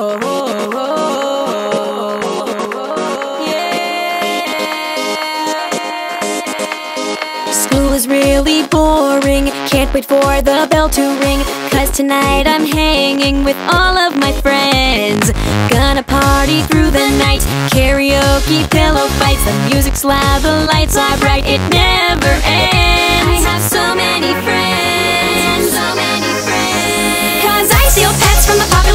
School is really boring. Can't wait for the bell to ring. Cause tonight I'm hanging with all of my friends. Gonna party through the night. Karaoke, pillow fights. The music's loud, the lights are bright. It never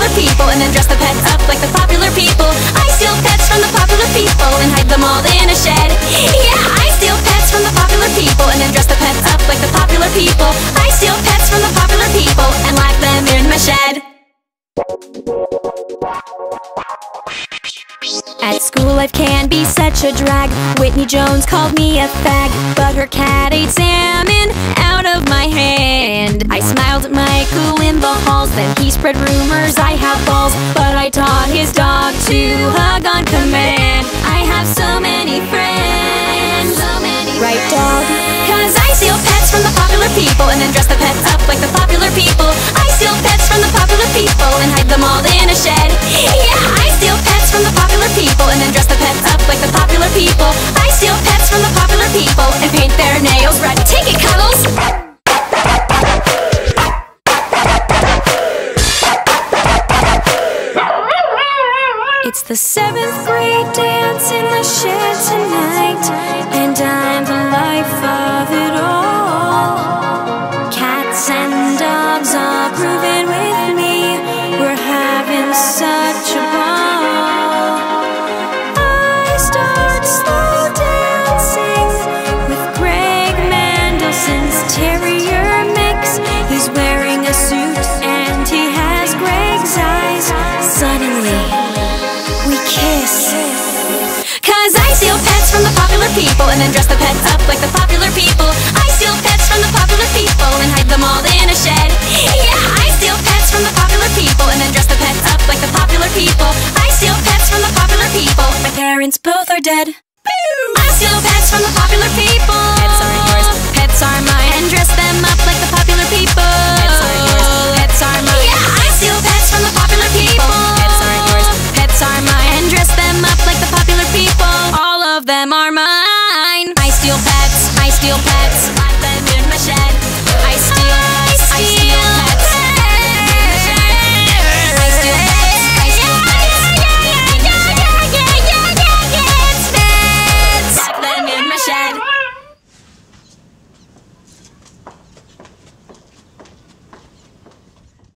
popular people and then dress the pets up like the popular people. I steal pets from the popular people and hide them all in a shed. Yeah, I steal pets from the popular people and then dress the pets up like the popular people. I steal pets from the popular people and lock them in my shed. At school life can be such a drag Whitney Jones called me a fag But her cat ate salmon out of my hand he spread rumors I have balls But I taught his dog to hug on command. I have so many friends. So many Right dog? Cause I steal pets from the popular people And then dress the pets up like the popular people. I steal pets from the popular people And hide them all in a shed the seventh grade dance in the shed Cause I steal pets from the popular people and then dress the pets up like the popular people. I steal pets from the popular people and hide them all in a shed. Yeah, I steal pets from the popular people and then dress the pets up like the popular people. I steal pets from the popular people. My parents both are dead.